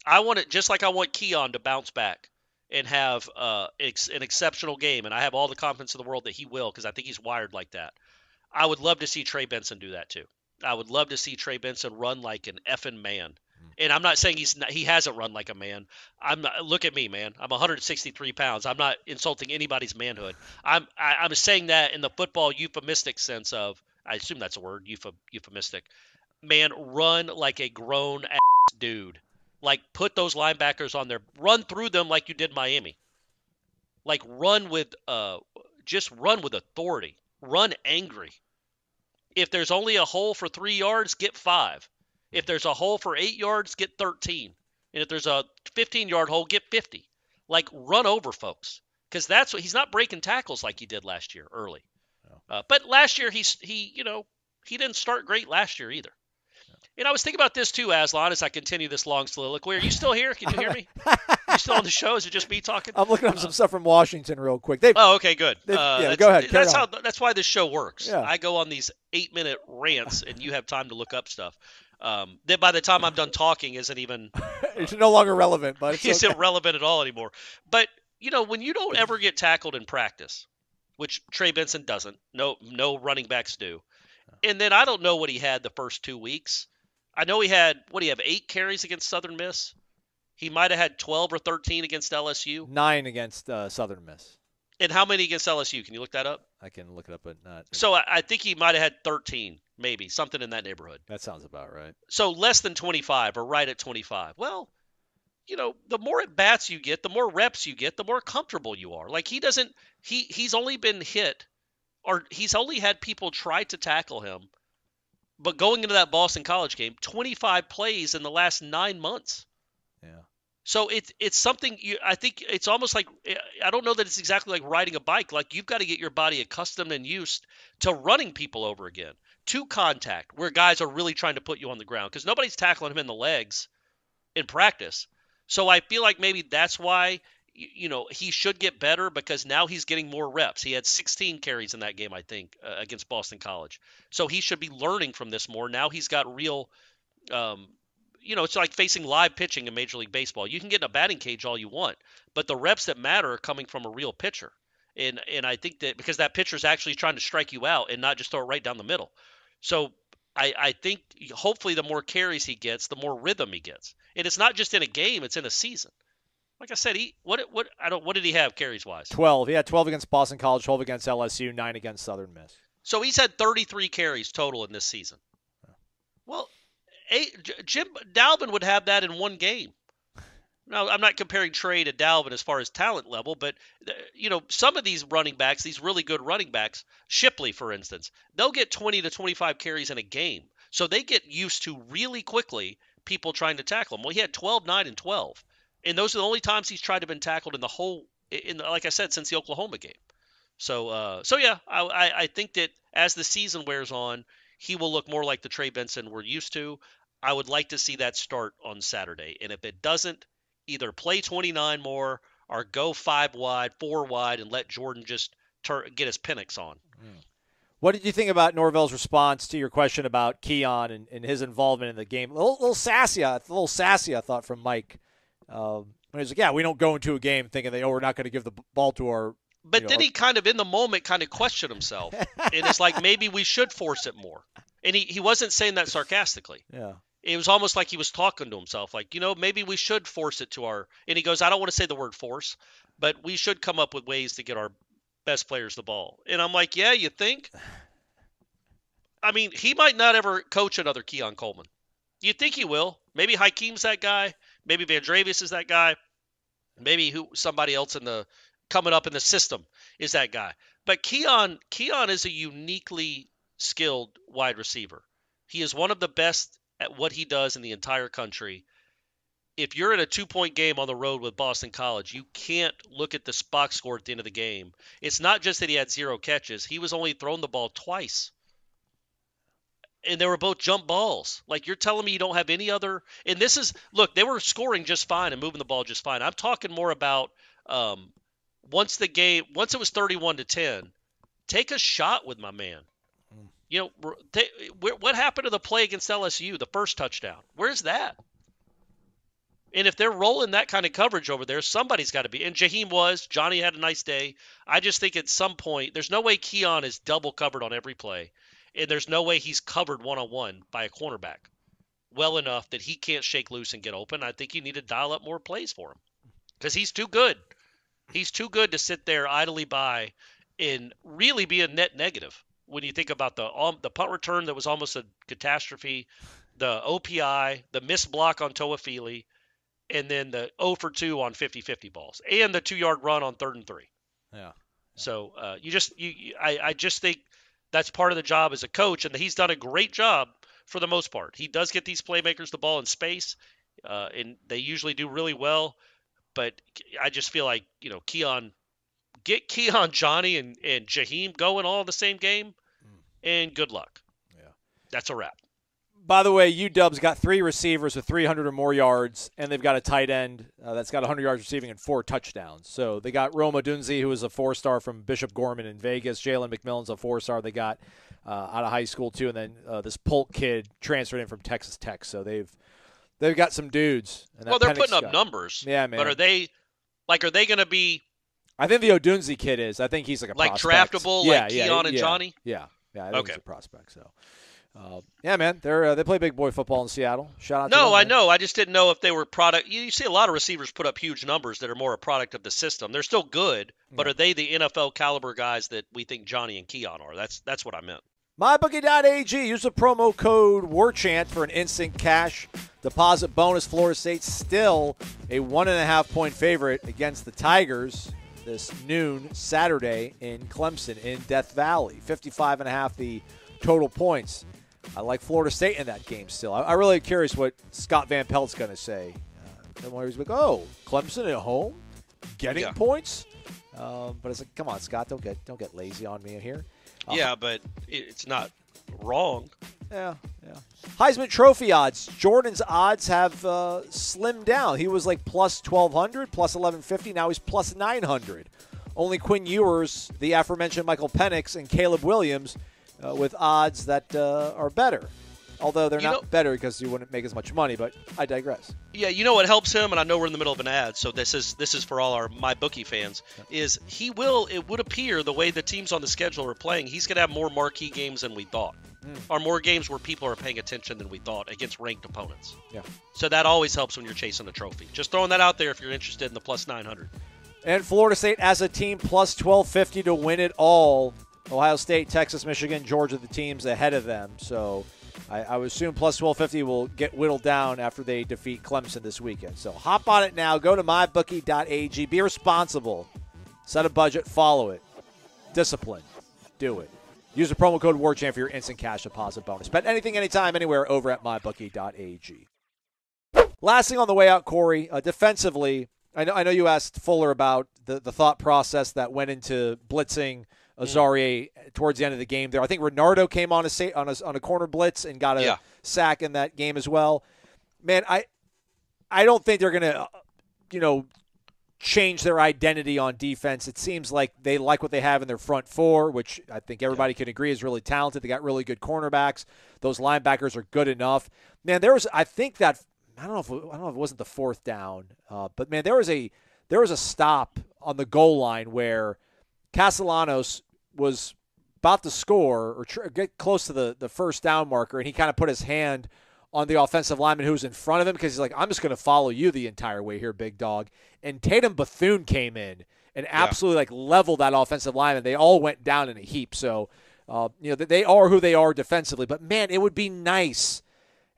I want it just like I want Keon to bounce back and have uh, ex- an exceptional game, and I have all the confidence in the world that he will because I think he's wired like that. I would love to see Trey Benson do that too. I would love to see Trey Benson run like an effing man. And I'm not saying he's not, he hasn't run like a man. I'm not, look at me, man. I'm 163 pounds. I'm not insulting anybody's manhood. I'm I, I'm saying that in the football euphemistic sense of I assume that's a word euph- euphemistic. Man, run like a grown ass dude. Like put those linebackers on there. Run through them like you did Miami. Like run with uh just run with authority. Run angry. If there's only a hole for 3 yards, get 5. If there's a hole for 8 yards, get 13. And if there's a 15-yard hole, get 50. Like run over folks. Cuz that's what he's not breaking tackles like he did last year early. Uh, but last year he's he, you know, he didn't start great last year either. And I was thinking about this too, Aslan, as I continue this long soliloquy. Are you still here? Can you hear me? you still on the show? Is it just me talking? I'm looking up some stuff from Washington real quick. They Oh, okay, good. Uh, yeah, that's- go ahead, That's on. how. That's why this show works. Yeah. I go on these eight-minute rants, and you have time to look up stuff. Um, that by the time I'm done talking, isn't even it's no longer relevant, but it's isn't okay. relevant at all anymore. But you know, when you don't ever get tackled in practice, which Trey Benson doesn't, no, no running backs do, and then I don't know what he had the first two weeks. I know he had what do you have eight carries against Southern Miss. He might have had 12 or 13 against LSU. nine against uh, Southern Miss. And how many against LSU? Can you look that up? I can look it up, but not. So I, I think he might have had 13, maybe something in that neighborhood. that sounds about right. So less than 25 or right at 25. Well, you know, the more at bats you get, the more reps you get, the more comfortable you are. Like he doesn't he he's only been hit or he's only had people try to tackle him. But going into that Boston College game, 25 plays in the last 9 months. So it's it's something you I think it's almost like I don't know that it's exactly like riding a bike. Like you've got to get your body accustomed and used to running people over again, to contact, where guys are really trying to put you on the ground because nobody's tackling him in the legs in practice. So I feel like maybe that's why you know he should get better because now he's getting more reps. He had 16 carries in that game, I think, uh, against Boston College. So he should be learning from this more. Now he's got real um, you know, it's like facing live pitching in Major League Baseball. You can get in a batting cage all you want, but the reps that matter are coming from a real pitcher. And and I think that because that pitcher is actually trying to strike you out and not just throw it right down the middle. So I, I think hopefully the more carries he gets, the more rhythm he gets. And it's not just in a game; it's in a season. Like I said, he what what I don't what did he have carries wise? Twelve. He had twelve against Boston College, twelve against LSU, nine against Southern Miss. So he's had 33 carries total in this season. Well, J- Jim Dalvin would have that in one game. Now, I'm not comparing Trey to Dalvin as far as talent level, but uh, you know, some of these running backs, these really good running backs, Shipley, for instance, they'll get 20 to 25 carries in a game. So they get used to really quickly people trying to tackle him. Well, he had 12, 9, and 12, and those are the only times he's tried to been tackled in the whole, in the, like I said, since the Oklahoma game. So, uh, so yeah, I, I think that as the season wears on, he will look more like the Trey Benson we're used to. I would like to see that start on Saturday, and if it doesn't, either play 29 more or go five wide, four wide, and let Jordan just tur get his Penix on. What did you think about Norvell's response to your question about Keon and, and his involvement in the game? A little, little sassy, a little sassy, I thought, from Mike. Um, when he was like, "Yeah, we don't go into a game thinking that oh, we're not going to give the ball to our." But then know, he kind of, in the moment, kind of questioned himself, and it's like maybe we should force it more. And he, he wasn't saying that sarcastically. yeah, it was almost like he was talking to himself like you know maybe we should force it to our and he goes i don't want to say the word force but we should come up with ways to get our best players the ball. And i'm like yeah you think? I mean he might not ever coach another keon coleman. You think he will? Maybe Hakeem's that guy. Maybe Vandrevius is that guy. Maybe who somebody else in the coming up in the system is that guy. But keon keon is a uniquely skilled wide receiver. He is one of the best at what he does in the entire country. If you're in a two point game on the road with Boston College, you can't look at the box score at the end of the game. It's not just that he had zero catches, he was only thrown the ball twice. And they were both jump balls. Like you're telling me you don't have any other. And this is look, they were scoring just fine and moving the ball just fine. I'm talking more about um, once the game, once it was 31 to 10, take a shot with my man. You know, they, wh- what happened to the play against LSU, the first touchdown? Where's that? And if they're rolling that kind of coverage over there, somebody's got to be. And Jaheim was. Johnny had a nice day. I just think at some point, there's no way Keon is double covered on every play. And there's no way he's covered one on one by a cornerback well enough that he can't shake loose and get open. I think you need to dial up more plays for him because he's too good. He's too good to sit there idly by and really be a net negative when you think about the um, the punt return that was almost a catastrophe, the OPI, the missed block on Toafili, and then the 0 for 2 on 50-50 balls, and the two yard run on third and three. yeah. So uh, you just you, you I, I just think that's part of the job as a coach, and he's done a great job for the most part. He does get these playmakers the ball in space, uh, and they usually do really well. But I just feel like you know Keon, get Keon, Johnny, and and Jaheim going all in the same game, and good luck. Yeah. That's a wrap. By the way, UW's got three receivers with 300 or more yards, and they've got a tight end uh, that's got 100 yards receiving and four touchdowns. So they got Rome Odunze, who is a four star from Bishop Gorman in Vegas. Jalen McMillan's a four star they got uh, out of high school too, and then uh, this Polk kid transferred in from Texas Tech. So they've they've got some dudes. And Well, they're Penix putting up guy- numbers. Yeah, man. But are they like are they going to be I think the Odunze kid is. I think he's like a Like prospect. draftable, yeah, like yeah, Keon and Johnny? Yeah, yeah. I think Okay. he's a prospect. So, uh, yeah, man, they're uh, they play big boy football in Seattle. Shout out. to No, them, I man. know. I just didn't know if they were product. You, you see a lot of receivers put up huge numbers that are more a product of the system. They're still good, but are they the NFL caliber guys that we think Johnny and Keon are? That's that's what I meant. MyBookie.ag. Use the promo code WARCHANT for an instant cash deposit bonus. Florida State still a one and a half point favorite against the Tigers this noon Saturday in Clemson in Death Valley. 55 and a half the total points. I like Florida State in that game still. I, I'm really curious what Scott Van Pelt's going to say. Uh, he's like, oh, Clemson at home, getting Yeah. points. Um, but it's like, come on, Scott, don't get don't get lazy on me here. Uh, Yeah, but it's not wrong. yeah, yeah. Heisman Trophy odds. Jordan's odds have uh, slimmed down. He was like plus 1,200, plus 1,150. Now he's plus 900. Only Quinn Ewers, the aforementioned Michael Penix, and Caleb Williams uh, with odds that uh, are better. Although they're You not know- better because you wouldn't make as much money, but I digress. Yeah, you know what helps him, and I know we're in the middle of an ad, so this is this is for all our my bookie fans. Is he will? It would appear the way the teams on the schedule are playing, he's going to have more marquee games than we thought, Mm. or more games where people are paying attention than we thought against ranked opponents. Yeah. So that always helps when you're chasing a trophy. Just throwing that out there if you're interested in the plus 900. And Florida State as a team plus 1250 to win it all. Ohio State, Texas, Michigan, Georgia, the teams ahead of them. So I, I would assume plus 1250 will get whittled down after they defeat Clemson this weekend. So hop on it now. Go to mybookie.ag. Be responsible. Set a budget. Follow it. Discipline. Do it. Use the promo code WARCHANT for your instant cash deposit bonus. Bet anything, anytime, anywhere over at mybookie.ag. Last thing on the way out, Corey, uh, defensively, I know, I know you asked Fuller about the, the thought process that went into blitzing Azareye'h towards the end of the game there. I think Renardo came on a, sa- on a, on a corner blitz and got a Yeah. sack in that game as well. Man, I I don't think they're going to, you know, change their identity on defense. It seems like they like what they have in their front four, which I think everybody can agree is really talented. They got really good cornerbacks. Those linebackers are good enough. Man, there was I think that I don't know if I don't know if it wasn't the fourth down, uh, but man, there was a there was a stop on the goal line where Castellanos was about to score or tr- get close to the, the first down marker, and he kind of put his hand on the offensive lineman who was in front of him because he's like, I'm just going to follow you the entire way here, big dog. And Tatum Bethune came in and absolutely like leveled that offensive lineman. They all went down in a heap. So, uh, you know, they are who they are defensively. But man, it would be nice.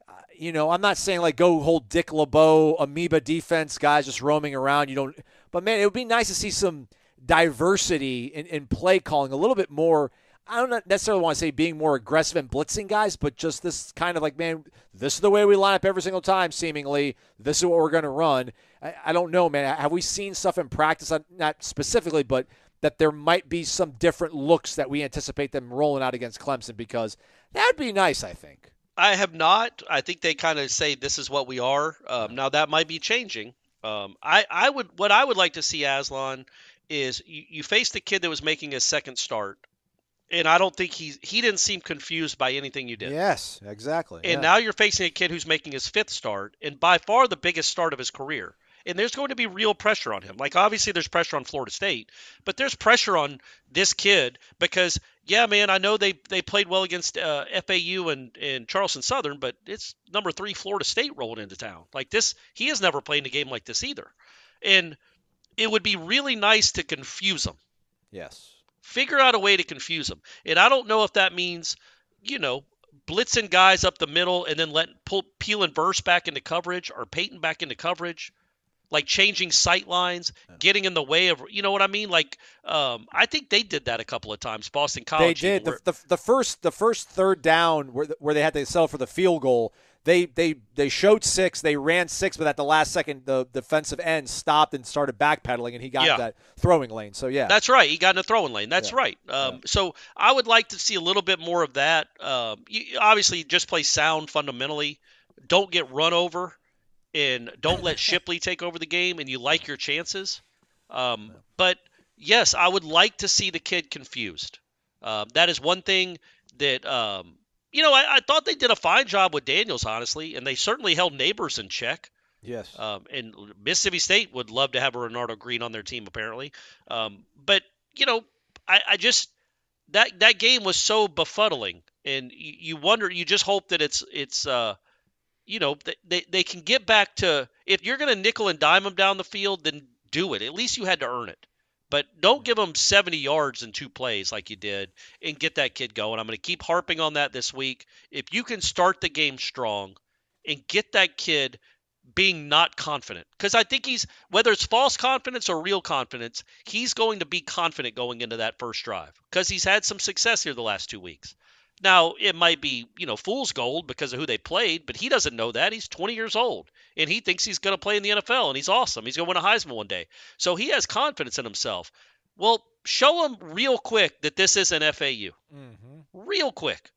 uh, You know, I'm not saying like go hold Dick LeBeau amoeba defense guys just roaming around. You don't, but man, it would be nice to see some diversity in, in play calling, a little bit more. I don't necessarily want to say being more aggressive and blitzing guys, but just this kind of like, man, this is the way we line up every single time, seemingly. This is what we're going to run. I, I don't know, man. Have we seen stuff in practice, not specifically, but that there might be some different looks that we anticipate them rolling out against Clemson? Because that would be nice, I think. I have not. I think they kind of say this is what we are. Um, now that might be changing. Um, I, I would what I would like to see Aslan is you, you faced the kid that was making his second start, and I don't think he he didn't seem confused by anything you did. Yes, exactly. And now you're facing a kid who's making his fifth start, and by far the biggest start of his career. And there's going to be real pressure on him. Like obviously there's pressure on Florida State, but there's pressure on this kid because yeah, man, I know they they played well against uh, FAU and and Charleston Southern, but it's number three Florida State rolling into town. Like this, he has never played in a game like this either, and it would be really nice to confuse him yes. Figure out a way to confuse them. And I don't know if that means, you know, blitzing guys up the middle and then letting pull Peel and Verse back into coverage or Peyton back into coverage, like changing sight lines, getting in the way of, you know what I mean? Like, um, I think they did that a couple of times. Boston College. They did the, where- the, the first the first third down where where they had to sell for the field goal. They they they showed six, they ran six, but at the last second, the defensive end stopped and started backpedaling, and he got Yeah. that throwing lane. So yeah, That's right. He got in the throwing lane. That's right. Um, So I would like to see a little bit more of that. Um, you, obviously, just play sound fundamentally. Don't get run over, and don't let Shipley take over the game. And you like your chances. Um, but yes, I would like to see the kid confused. Um, that is one thing that um, you know. I, I thought they did a fine job with Daniels, honestly, and they certainly held Nabers in check. yes, Um, and Mississippi State would love to have a Renardo Green on their team, apparently. Um, but you know, I, I just that that game was so befuddling, and you, you wonder, you just hope that it's it's uh, you know, they they can get back to if you're going to nickel and dime them down the field, then do it. At least you had to earn it. But don't give them 70 yards in two plays like you did and get that kid going. I'm going to keep harping on that this week. If you can start the game strong and get that kid being not confident because I think he's whether it's false confidence or real confidence, he's going to be confident going into that first drive because he's had some success here the last two weeks. Now it might be you know fool's gold because of who they played, but he doesn't know that. He's 20 years old and he thinks he's going to play in the NFL and he's awesome. He's going to win a Heisman one day, so he has confidence in himself. Well, show him real quick that this isn't FAU, mm-hmm. real quick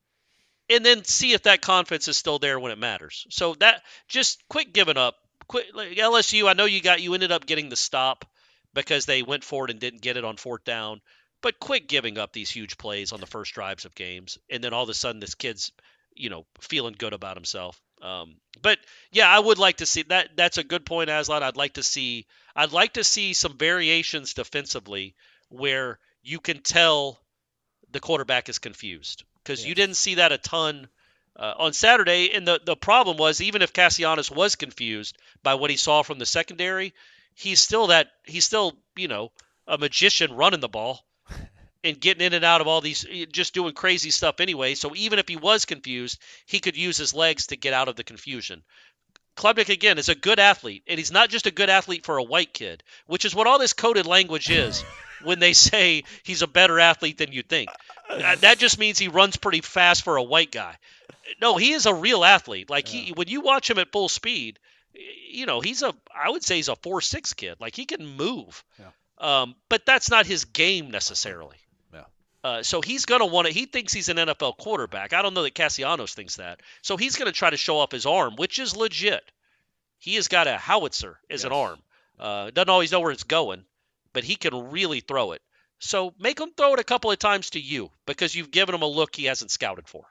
and then see if that confidence is still there when it matters. So that just quick giving up. Quick like LSU. I know you got you ended up getting the stop because they went for it and didn't get it on fourth down. But quit giving up these huge plays on the first drives of games, and then all of a sudden this kid's, you know, feeling good about himself. Um, but yeah, I would like to see that. That's a good point, Aslan. I'd like to see. I'd like to see some variations defensively where you can tell the quarterback is confused because you didn't see that a ton uh, on Saturday. And the, the problem was, even if Castellanos was confused by what he saw from the secondary, he's still that he's still you know a magician running the ball and getting in and out of all these, eh, just doing crazy stuff anyway. So even if he was confused, he could use his legs to get out of the confusion. Klubnik again is a good athlete, and he's not just a good athlete for a white kid, which is what all this coded language is when they say he's a better athlete than you think. Uh, That just means he runs pretty fast for a white guy. No, he is a real athlete. Like he, when you watch him at full speed, you know he's a. I would say he's a four six kid. Like he can move, Yeah. um, but that's not his game necessarily. Uh, so he's going to want to. He thinks he's an NFL quarterback. I don't know that Castellanos thinks that. So he's going to try to show off his arm, which is legit. He has got a howitzer as an arm. Uh, doesn't always know where it's going, but he can really throw it. So make him throw it a couple of times to you because you've given him a look he hasn't scouted for.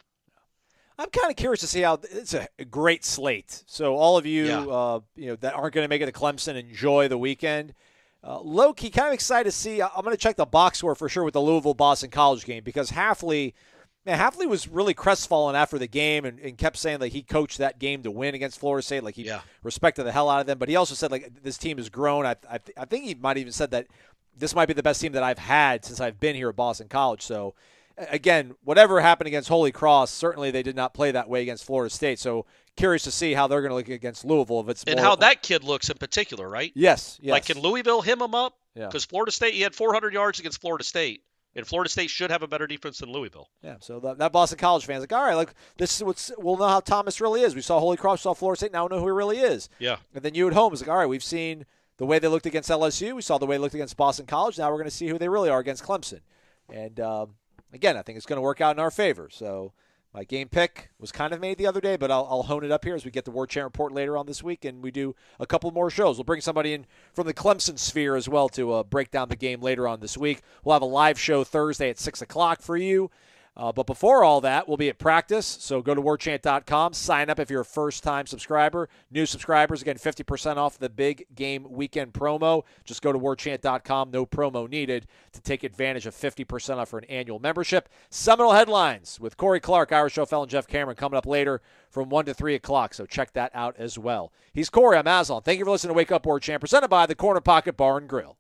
I'm kind of curious to see how it's a great slate. So all of you, Yeah. uh, you know, that aren't going to make it to Clemson, enjoy the weekend. Uh, low key, kind of excited to see. I'm going to check the box score for sure with the Louisville Boston College game because Hafley, man, Hafley was really crestfallen after the game and, and kept saying like he coached that game to win against Florida State, like he Yeah. respected the hell out of them. But he also said like this team has grown. I, I, I think he might even said that this might be the best team that I've had since I've been here at Boston College. So again, whatever happened against Holy Cross, certainly they did not play that way against Florida State. So curious to see how they're going to look against Louisville if it's And more, how that kid looks in particular, right? Yes, yes. Like, can Louisville hem him up? Yeah. Because Florida State, he had 400 yards against Florida State, and Florida State should have a better defense than Louisville. Yeah, so that, that Boston College fans like, all right, like this is what's we'll know how Thomas really is. We saw Holy Cross, saw Florida State, now we know who he really is. Yeah. And then you at home is like, all right, we've seen the way they looked against LSU, we saw the way they looked against Boston College. Now we're going to see who they really are against Clemson. And um, again, I think it's going to work out in our favor. So my game pick was kind of made the other day, but I'll, I'll hone it up here as we get the War Chant report later on this week, and we do a couple more shows. We'll bring somebody in from the Clemson sphere as well to uh, break down the game later on this week. We'll have a live show Thursday at six o'clock for you. Uh, but before all that, we'll be at practice. So go to warchant.com, sign up if you're a first time subscriber. New subscribers, again, 50% off the big game weekend promo. Just go to warchant.com, no promo needed, to take advantage of 50% off for an annual membership. Seminole headlines with Corey Clark, Ira Schoffel and Jeff Cameron coming up later from 1 to 3 o'clock. So check that out as well. He's Corey. I'm Aslan. Thank you for listening to Wake Up War Chant, presented by the Corner Pocket Bar and Grill.